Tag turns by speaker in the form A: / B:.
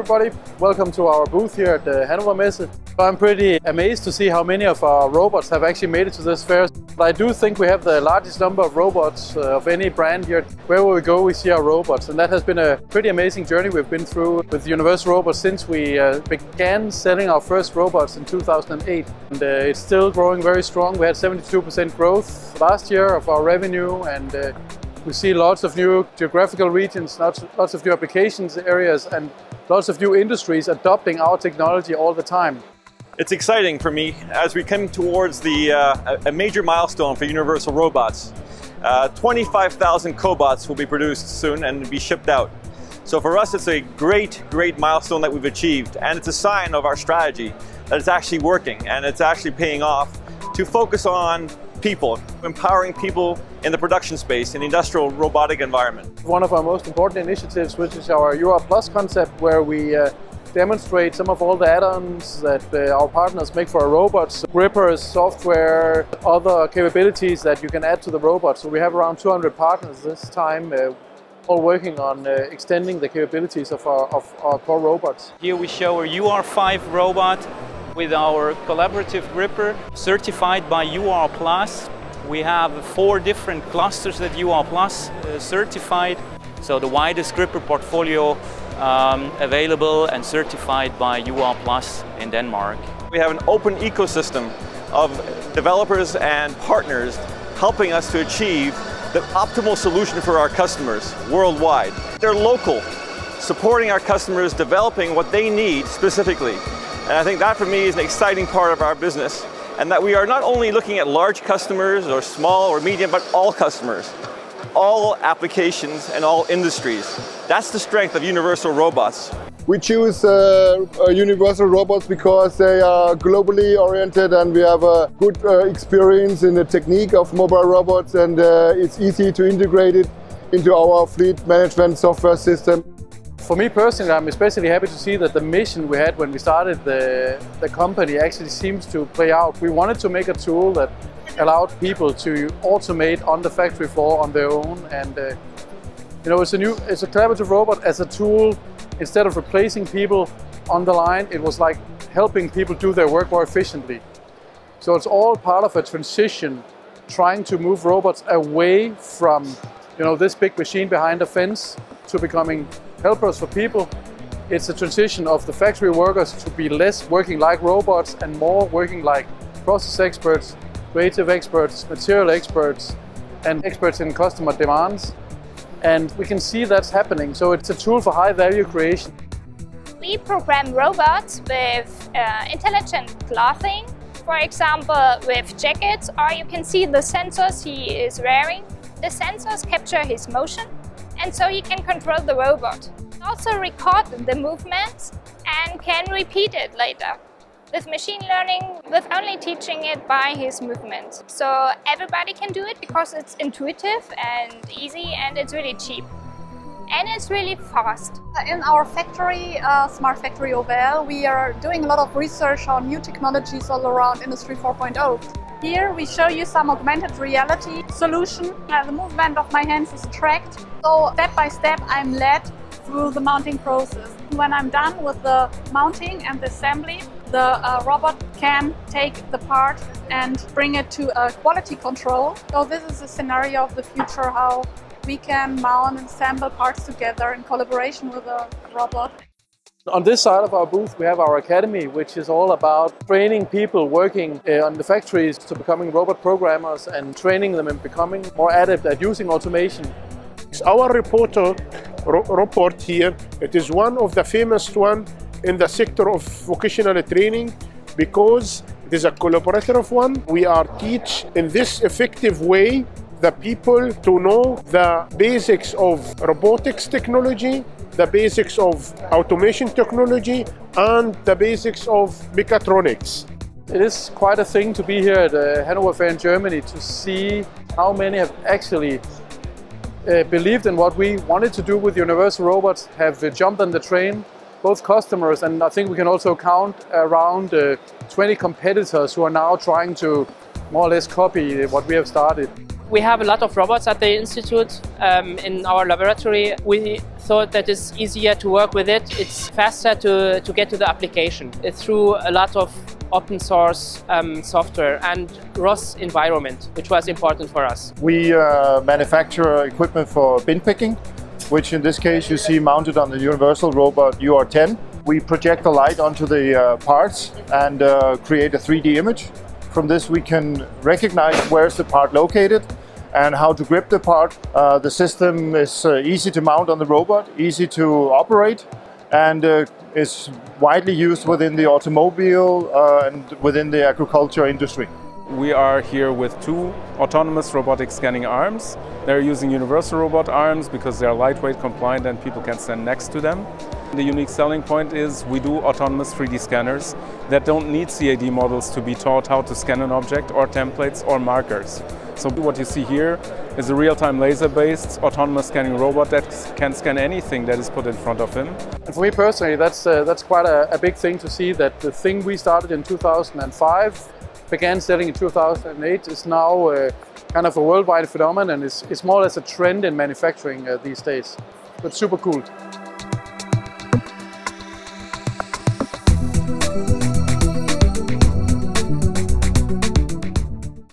A: Everybody, welcome to our booth here at the Hannover Messe. I'm pretty amazed to see how many of our robots have actually made it to this fair. But I do think we have the largest number of robots uh, of any brand here. Wherever we go we see our robots and that has been a pretty amazing journey we've been through with Universal Robots since we uh, began selling our first robots in 2008. And uh, it's still growing very strong. We had 72% growth last year of our revenue and uh, we see lots of new geographical regions, lots, lots of new applications areas and lots of new industries adopting our technology all the time.
B: It's exciting for me as we come towards the, uh, a major milestone for Universal Robots. Uh, 25,000 cobots will be produced soon and be shipped out. So for us, it's a great, great milestone that we've achieved, and it's a sign of our strategy that it's actually working and it's actually paying off to focus on people, empowering people in the production space, in the industrial robotic environment.
A: One of our most important initiatives, which is our UR Plus concept, where we uh, demonstrate some of all the add-ons that uh, our partners make for our robots, grippers, software, other capabilities that you can add to the robot. So we have around 200 partners this time uh, all working on uh, extending the capabilities of our, of our core robots.
C: Here we show a UR5 robot with our collaborative gripper certified by UR Plus. We have four different clusters that UR Plus uh, certified. So the widest gripper portfolio um, available and certified by UR Plus in Denmark.
B: We have an open ecosystem of developers and partners helping us to achieve the optimal solution for our customers worldwide. They're local, supporting our customers, developing what they need specifically. And I think that for me is an exciting part of our business and that we are not only looking at large customers or small or medium, but all customers, all applications and all industries. That's the strength of Universal Robots.
D: We choose uh, uh, Universal Robots because they are globally oriented and we have a good uh, experience in the technique of mobile robots and uh, it's easy to integrate it into our fleet management software system.
A: For me personally, I'm especially happy to see that the mission we had when we started the, the company actually seems to play out. We wanted to make a tool that allowed people to automate on the factory floor on their own. And uh, you know it's a new it's a collaborative robot as a tool. Instead of replacing people on the line it was like helping people do their work more efficiently. So it's all part of a transition trying to move robots away from you know this big machine behind a fence to becoming helpers for people. It's a transition of the factory workers to be less working like robots and more working like process experts, creative experts, material experts, and experts in customer demands. And we can see that's happening. So it's a tool for high value creation.
E: We program robots with uh, intelligent clothing, for example with jackets, or you can see the sensors he is wearing. The sensors capture his motion and so he can control the robot. Also record the movements and can repeat it later. With machine learning, with only teaching it by his movements. So everybody can do it because it's intuitive and easy and it's really cheap. And it's really fast.
F: In our factory, uh, Smart Factory OWL, we are doing a lot of research on new technologies all around Industry 4.0. Here we show you some augmented reality solution. Uh, the movement of my hands is tracked. So step by step I'm led through the mounting process. When I'm done with the mounting and the assembly, the uh, robot can take the part and bring it to a quality control. So this is a scenario of the future how we can mount and assemble parts together in collaboration with a robot.
A: On this side of our booth, we have our academy, which is all about training people working uh, on the factories to becoming robot programmers and training them in becoming more adept at using automation.
G: Our reporter ro report here, it is one of the famous one in the sector of vocational training because it is a collaborative one. We are teach in this effective way the people to know the basics of robotics technology the basics of automation technology and the basics of mechatronics.
A: It is quite a thing to be here at the Hanover Fair in Germany to see how many have actually uh, believed in what we wanted to do with Universal Robots, have uh, jumped on the train, both customers and I think we can also count around uh, 20 competitors who are now trying to more or less copy what we have started.
H: We have a lot of robots at the institute um, in our laboratory. We thought that it's easier to work with it. It's faster to, to get to the application through a lot of open source um, software and ROS environment, which was important for us.
I: We uh, manufacture equipment for bin picking, which in this case you see mounted on the Universal Robot UR10. We project the light onto the uh, parts and uh, create a 3D image. From this we can recognize where's the part located and how to grip the part. Uh, the system is uh, easy to mount on the robot, easy to operate and uh, is widely used within the automobile uh, and within the agriculture industry.
J: We are here with two autonomous robotic scanning arms. They're using universal robot arms because they're lightweight compliant and people can stand next to them. The unique selling point is we do autonomous 3D scanners that don't need CAD models to be taught how to scan an object or templates or markers. So what you see here is a real-time laser-based autonomous scanning robot that can scan anything that is put in front of him.
A: For me personally, that's, uh, that's quite a, a big thing to see that the thing we started in 2005 began selling in 2008 is now uh, kind of a worldwide phenomenon and is, is more or less a trend in manufacturing uh, these days. But super cool.